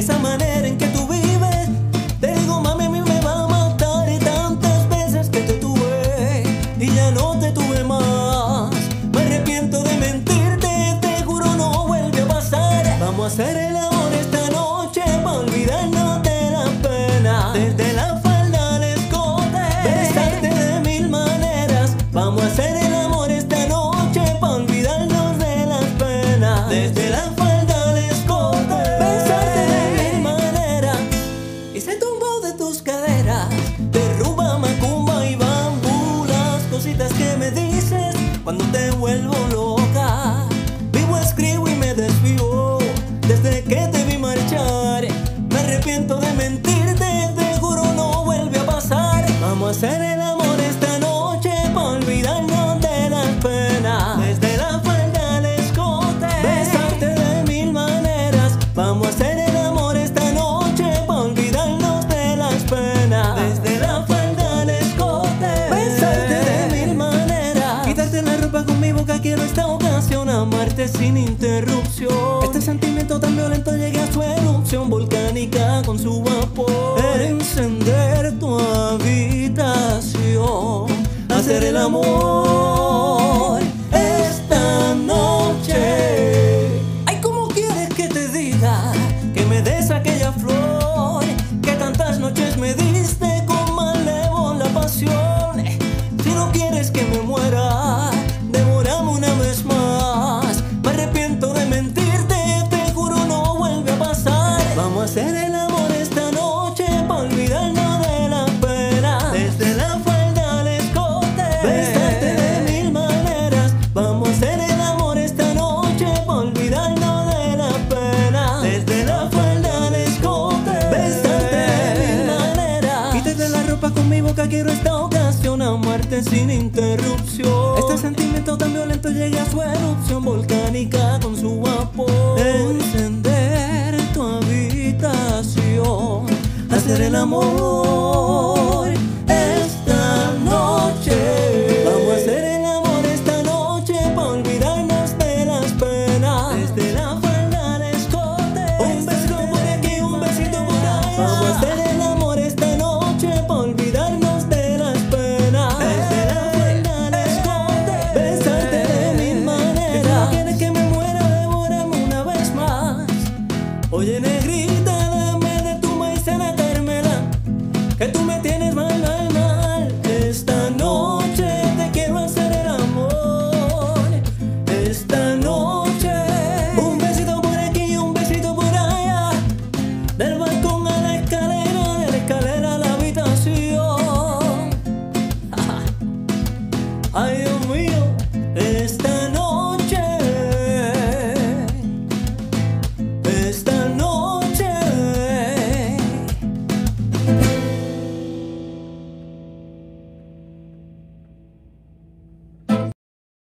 esa manera en que tú vives. Te digo, mami, a mí me va a matar y tantas veces que te tuve y ya no te tuve más. Me arrepiento de mentirte, te juro no vuelve a pasar. Vamos a hacer el amor esta noche para olvidarnos de la pena. Desde la falda al escote, besarte de mil maneras. Vamos a hacer el amor esta noche para olvidarnos de las penas. Desde la Vamos a hacer el amor esta noche para olvidarnos de las penas. Desde la falda al escote, besarte de mil maneras. Vamos a hacer el amor esta noche para olvidarnos de las penas. Desde la falda al escote, besarte de mil maneras. Quitarte la ropa con mi boca, quiero esta ocasión amarte sin interrupción. Este sentimiento tan violento llega a su erupción volcánica con su vapor. Hacer el amor esta noche. Ay, ¿cómo quieres que te diga que me des aquella flor que tantas noches me diste con malévola pasión? Si no quieres que me quiero esta ocasión amarte sin interrupción. Este sentimiento tan violento llega a su erupción volcánica con su vapor. Encender tu habitación, hacer el amor Oye, negrito.